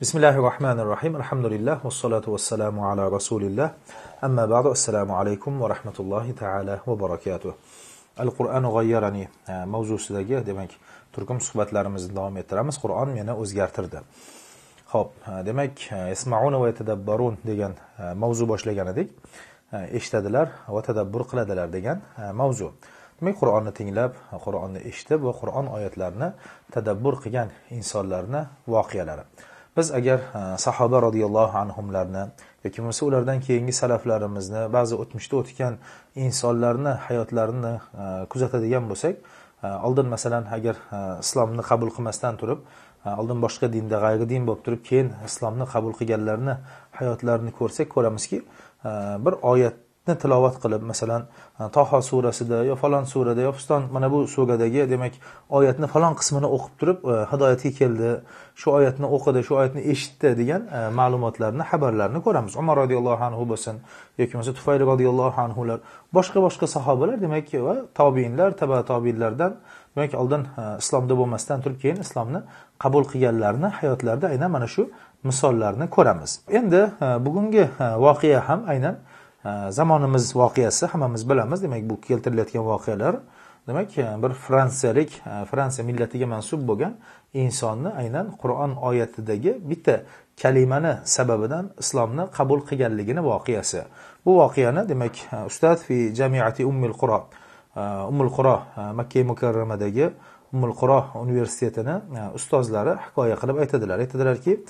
bismillahi rohmanir rohim salatu vassalatu vassalamu ala rasulilloh Amma ba'du. assalomu alaykum va rahmatullohi taala va barakatuh al qur'an gayyarani mavzusidagi demak turkum suhbatlarimizni davom ettiramiz. Qur'on meni o'zgartirdi. Xo'p, demak ismauna va tadabbarun degan mavzu boshlagan edik. Eshitadilar va tadabbur qiladilar degan mavzu. demak qur'onni tinglab qur'onni eshitib va qur'on oyatlarini tadabbur qilgan insonlarni voqealari biz agar e, sahoba roziyallohu anhularni yoki bo'lmasa ulardan keyingi salaflarimizni ba'zi o'tmishda o'tgan insonlarni hayotlarini e, kuzatadigan bo'lsak e, oldin masalan agar islomni qabul qilmasdan turib oldin boshqa dinda g'ayri din bo'lib turib keyin islomni qabul qilganlarni hayotlarini ko'rsak ko'ramizki bir oyat tilovat qilib masalan e, toho surasida yo falon surada yo fiston mana bu suradagi demak oyatni falon qismini o'qib turib e, hidoyatga keldi shu oyatni o'qidi shu oyatni eshitdi degan e, ma'lumotlarni xabarlarni ko'ramiz. Umar roziyallohu anhu bo'lsin yoki bo'lmasa tufayli roziyallohu anhular boshqa boshqa sahobalar demak va tobiinlar taba tobiinlardan demak oldin islomda bo'lmasdan turib keyin islomni qabul qilganlarni hayotlarida aynan mana shu misollarni ko'ramiz. Endi bugungi voqea ham aynan zamonimiz voqeasi hammamiz bilamiz. Demak bu keltirilayotgan voqealar demak e, bir fransiyalik e, fransiya millatiga mansub bo'lgan insonni aynan qur'on oyatidagi bitta kalimani sababidan islomni qabul qilganligini voqeasi. Bu voqeani demak e, ustad fi jamiati ummul quro ummul quro makka mukarramadagi ummul quro universitetini ustozlari hikoya qilib aytadilar. Aytadilarki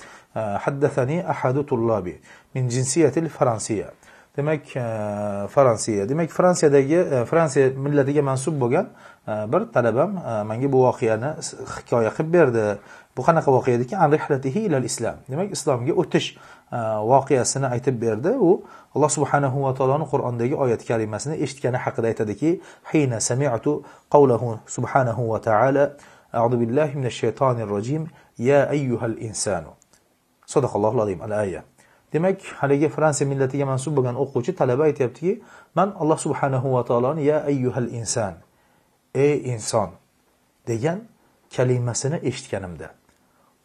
haddasani ahadu tullabi min jinsiyatil fransiya demak e, fransiya demak fransiyadagi e, fransiya millatiga mansub bo'lgan e, bir talabam menga bu voqeani hikoya qilib berdi. Bu qanaqa voqea ediki? Ilal islam. Demak islomga o'tish voqeasini aytib berdi. U alloh subhanahu va taoloni qur'ondagi oyat kalimasini eshitgani haqida aytadiki hina sami'tu qawlahu subhanahu va taala a'udhu billahi minash shaytonir rojim ya ayyuhal insanu. Sadaqallohu azim al aya demak haligi fransiya millatiga mansub bo'lgan o'quvchi talaba aytyaptiki man alloh subhanahu va taoloni ya ayyuhal inson ey inson degan kalimasini eshitganimda.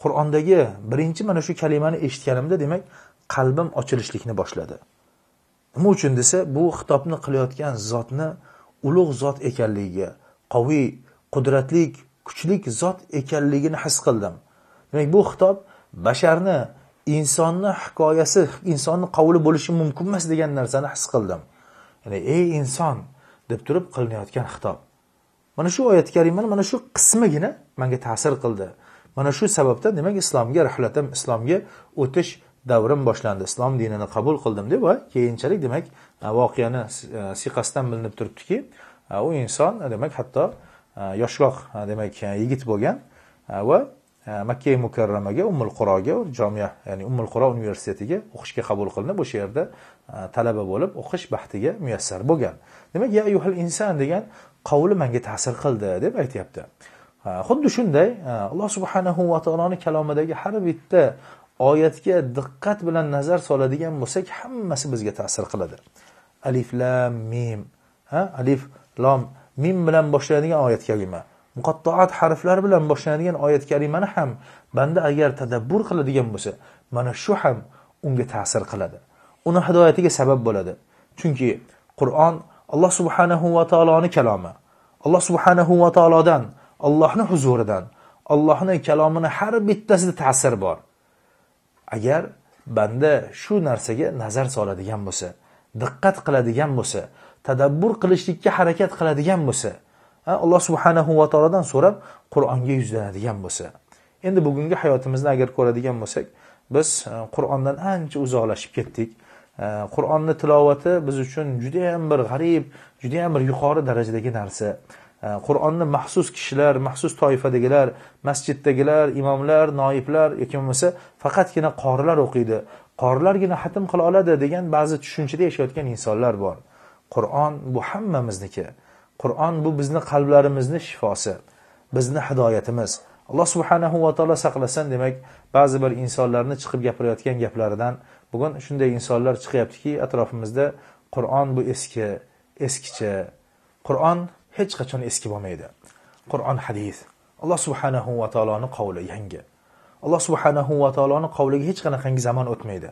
Qur'ondagi birinchi mana shu kalimani eshitganimda demak qalbim ochilishlikni boshladi. Nima uchun desa bu xitobni qilayotgan zotni ulug' zot ekanligiga qoviy qudratlik kuchlik zot ekanligini his qildim. Demak bu xitob basharni insonni hikoyasi insonni qovuli bo'lishi mumkin emas degan narsani his qildim. Ya'ni ey inson deb turib qilinayotgan xitob. Mana shu oyati karimani mana shu qismigina manga ta'sir qildi. Mana shu sababdan demak islomga rihlatim islomga o'tish davrim boshlandi. Islom dinini qabul qildim deb va keyinchalik demak voqeani e, siqasidan bilinib turibdiki u inson demak hatto yoshroq demak yigit bo'lgan va makka mukarramaga ummul quroga jomiya ya'ni ummul quro universitetiga o'qishga qabul qilinib o'sha yerda talaba bo'lib o'qish baxtiga muyassar bo'lgan. Demak ya ayyuhal inson degan qavli menga ta'sir qildi deb aytyapti. Xuddi shunday alloh subhanahu va taoloni kalomidagi har bitta oyatga diqqat bilan nazar soladigan bo'lsak hammasi bizga ta'sir qiladi. Alif lam mim ha alif lom mim bilan boshlaydigan oyat kalima muqattoat harflar bilan boshlanadigan oyat karimani ham banda agar tadabbur qiladigan bo'lsa mana shu ham unga ta'sir qiladi. Uni hidoyatiga sabab bo'ladi. Chunki qur'on alloh subhanahu va taoloni kalomi. Alloh subhanahu va taolodan allohni huzuridan allohni kalomini har bittasida ta'sir bor. Agar banda shu narsaga nazar soladigan bo'lsa diqqat qiladigan bo'lsa tadabbur qilishlikka harakat qiladigan bo'lsa alloh subhanahu va taolodan so'rab qur'onga yuzlanadigan bo'lsa. Endi bugungi hayotimizni agar ko'radigan bo'lsak biz e, qur'ondan ancha uzoqlashib ketdik. E, Qur'onni tilovati biz uchun judayam bir g'arib judayam bir yuqori darajadagi narsa. E, Qur'onni maxsus kishilar maxsus toifadagilar masjiddagilar imomlar noiblar yoki bo'lmasa faqatgina qorilar o'qiydi. Qorilargina hatm qila oladi degan ba'zi tushunchada yashayotgan insonlar bor. Qur'on bu hammamizniki. Qur'on bu bizni qalblarimizni shifosi bizni hidoyatimiz. Alloh subhanahu va taolo saqlasin demak ba'zi bir insonlarni chiqib gapirayotgan gaplaridan. Bugun shunday insonlar chiqyaptiki atrofimizda qur'on bu eski eskicha. Qur'on hech qachon eski bo'lmaydi qur'on hadis. Alloh subhanahu va taoloni qavli yangi. Alloh subhanahu va taoloni qavliga hech qanaqangi zamon o'tmaydi.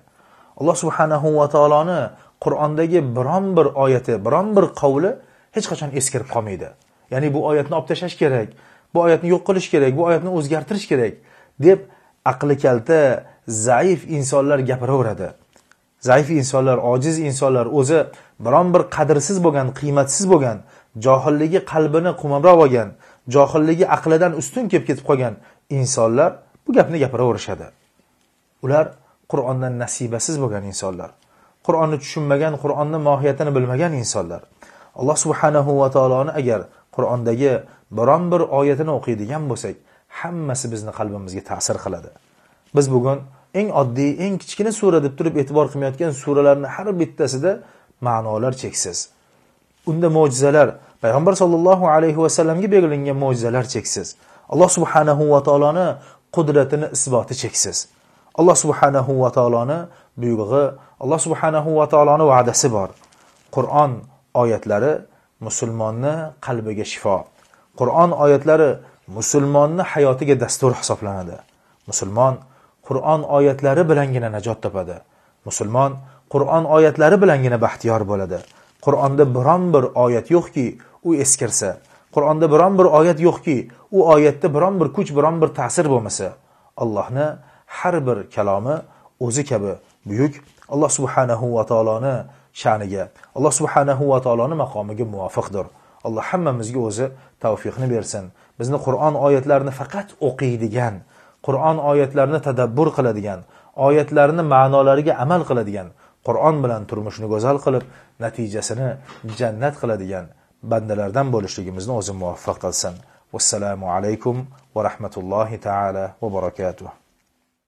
Alloh subhanahu va taoloni qur'ondagi biron bir oyati biron bir qavli hech qachon eskirib qolmaydi. Ya'ni bu oyatni olib tashlash kerak bu oyatni yo'q qilish kerak bu oyatni o'zgartirish kerak deb aqli kalta zaif insonlar gapiraveradi. Zaif insonlar ojiz insonlar o'zi biron bir qadrsiz bo'lgan qiymatsiz bo'lgan johilligi qalbini qumamroq olgan johilligi aqlidan ustun kelib ketib qolgan insonlar bu gapni gapiraverishadi. Ular qur'ondan nasibasiz bo'lgan insonlar qur'onni tushunmagan qur'onni mohiyatini bilmagan insonlar. Alloh subhanahu va taoloni agar qur'ondagi biron bir oyatini o'qiydigan bo'lsak hammasi bizni qalbimizga ta'sir qiladi. Biz bugun eng oddiy eng kichkina sura deb turib e'tibor qilmayotgan suralarni har bittasida ma'nolar cheksiz. Unda mo'jizalar payg'ambar sollallohu alayhi vasallamga berilgan mo'jizalar cheksiz. Alloh subhanahu va taoloni qudratini isboti cheksiz. Alloh subhanahu va taoloni buyrug'i alloh subhanahu va taoloni va'dasi bor. Qur'on oyatlari musulmonni qalbiga shifo. Qur'on oyatlari musulmonni hayotiga dastur hisoblanadi. Musulmon qur'on oyatlari bilangina najot topadi. Musulmon qur'on oyatlari bilangina baxtiyor bo'ladi. Qur'onda biron bir oyat yo'qki u eskirsa. Qur'onda biron bir oyat yo'qki u oyatda biron bir kuch biron bir ta'sir bo'lmasa. Allohni har bir kalomi o'zi kabi buyuk alloh subhanahu va taoloni sha'niga alloh subhanahu va taoloni maqomiga muvofiqdir. Alloh hammamizga o'zi tavfiqni bersin. Bizni qur'on oyatlarini faqat o'qiydigan qur'on oyatlarini tadabbur qiladigan oyatlarni ma'nolariga amal qiladigan qur'on bilan turmushni go'zal qilib natijasini jannat qiladigan bandalardan bo'lishligimizni o'zi muvaffaq qilsin. Vassalomu alaykum va rahmatullohi taala va barakatuh.